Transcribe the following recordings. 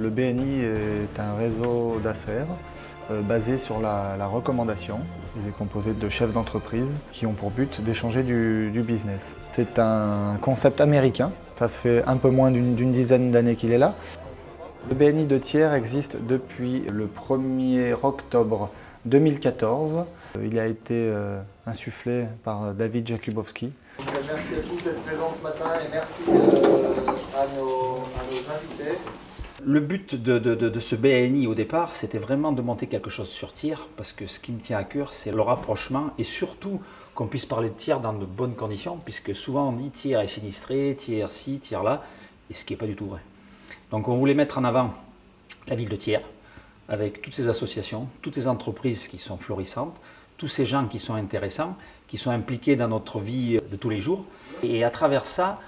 BNI est un réseau d'affaires euh, basé sur la, recommandation. Il est composé de chefs d'entreprise qui ont pour but d'échanger du, business. C'est un concept américain. Ça fait un peu moins d'une dizaine d'années qu'il est là. Le BNI de tiers existe depuis le 1er octobre 2014. Il a été euh, insufflé par David Jakubowski. Merci à tous d'être présents ce matin et merci euh, à nos invités. Le but de, ce BNI au départ, c'était vraiment de monter quelque chose sur tir, parce que ce qui me tient à cœur, c'est le rapprochement et surtout qu'on puisse parler de tir dans de bonnes conditions, puisque souvent on dit tir est sinistré, tir ci, tir là, et ce qui n'est pas du tout vrai. Donc on voulait mettre en avant la ville de Thiers, avec toutes ces associations, toutes ces entreprises qui sont florissantes, tous ces gens qui sont intéressants, qui sont impliqués dans notre vie de tous les jours, et à travers ça,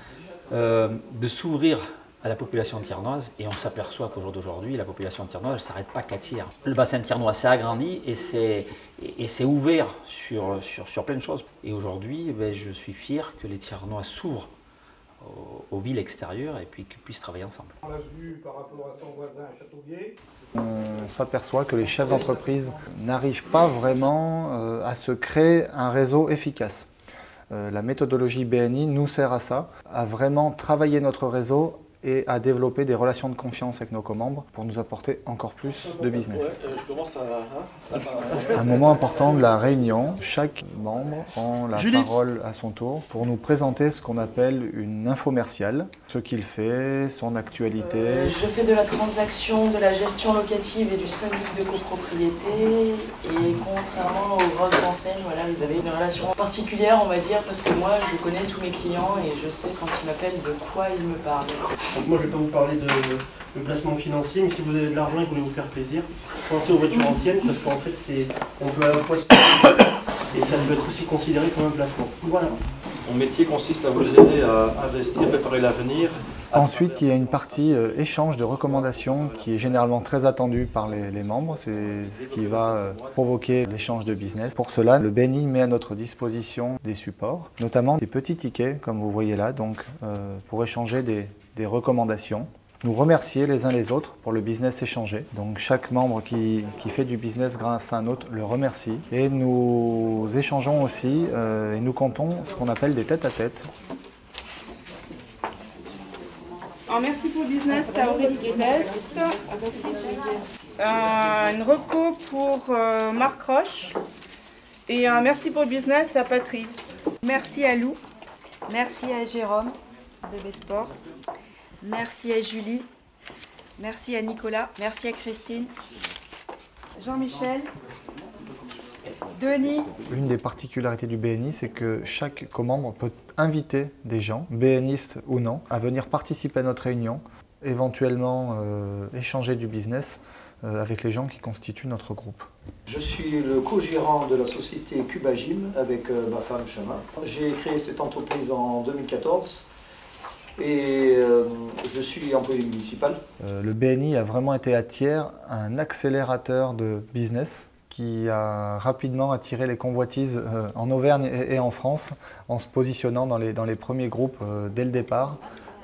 euh, de s'ouvrir à la population tiernoise, et on s'aperçoit qu'au jour d'aujourd'hui, la population tiernoise ne s'arrête pas qu'à Thiers. Le bassin tiernois s'est agrandi et s'est ouvert sur, sur, sur, plein de choses. Et aujourd'hui, ben, je suis fier que les tiernois s'ouvrent aux, aux, villes extérieures et puis qu'ils puissent travailler ensemble. On l'a vu par rapport à son voisin Châteauguay. On s'aperçoit que les chefs d'entreprise n'arrivent pas vraiment euh, à se créer un réseau efficace. Euh, la méthodologie BNI nous sert à ça, à vraiment travailler notre réseau et à développer des relations de confiance avec nos co-membres pour nous apporter encore plus de business. Un moment important de la réunion, chaque membre prend la Julie. parole à son tour pour nous présenter ce qu'on appelle une infomerciale, ce qu'il fait, son actualité. Euh, je fais de la transaction, de la gestion locative et du syndic de copropriété et contrairement aux grosses enseignes, voilà, vous avez une relation particulière on va dire parce que moi je connais tous mes clients et je sais quand ils m'appellent de quoi ils me parlent. Donc moi je vais pas vous parler de, placement financier, mais si vous avez de l'argent et que vous voulez vous faire plaisir, pensez aux voitures anciennes parce qu'en fait on peut à la fois et ça peut être aussi considéré comme un placement. Voilà. Mon métier consiste à vous aider à investir, préparer l'avenir. Ensuite, il y a une partie euh, échange de recommandations qui est généralement très attendue par les, membres. C'est ce qui va euh, provoquer l'échange de business. Pour cela, le BNI met à notre disposition des supports, notamment des petits tickets, comme vous voyez là, donc euh, pour échanger des, recommandations nous remercier les uns les autres pour le business échangé. Donc chaque membre qui, fait du business grâce à un autre le remercie. Et nous échangeons aussi et nous comptons ce qu'on appelle des tête-à-tête. Alors, merci pour le business à Aurélie Guédès. Euh, une reco pour euh, Marc Roche. Et un merci pour le business à Patrice. Merci à Lou. Merci à Jérôme de Besport. Merci à Julie. Merci à Nicolas. Merci à Christine. Jean-Michel. Denis. Une des particularités du BNI, c'est que chaque commande peut inviter des gens, BNistes ou non, à venir participer à notre réunion, éventuellement euh, échanger du business euh, avec les gens qui constituent notre groupe. Je suis le co-gérant de la société Cubagym avec euh, ma femme Chemin. J'ai créé cette entreprise en 2014 et euh, je suis employé municipal. Euh, le BNI a vraiment été à tiers un accélérateur de business qui a rapidement attiré les convoitises euh, en Auvergne et, en France en se positionnant dans les, dans les premiers groupes euh, dès le départ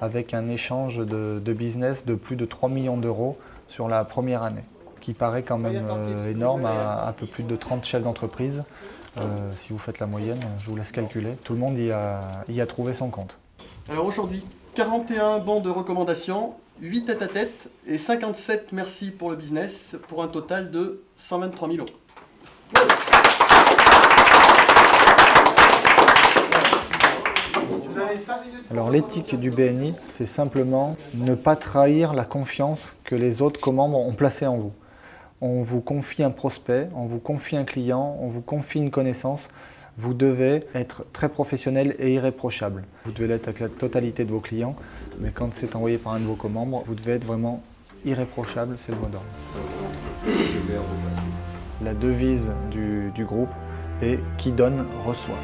avec un échange de, de business de plus de 3 millions d'euros sur la première année qui paraît quand même euh, énorme à un peu plus de 30 chefs d'entreprise. si vous faites la moyenne, je vous laisse calculer. Tout le monde y a, y a trouvé son compte. Alors aujourd'hui, 41 bancs de recommandations, 8 tête à tête et 57 merci pour le business pour un total de 123 000 euros. Alors l'éthique du BNI, c'est simplement ne pas trahir la confiance que les autres commandes ont placée en vous. On vous confie un prospect, on vous confie un client, on vous confie une connaissance. Vous devez être très professionnel et irréprochable. Vous devez l'être avec la totalité de vos clients, mais quand c'est envoyé par un de vos co-membres, vous devez être vraiment irréprochable, c'est le mot d'ordre. La devise du, groupe est qui donne reçoit.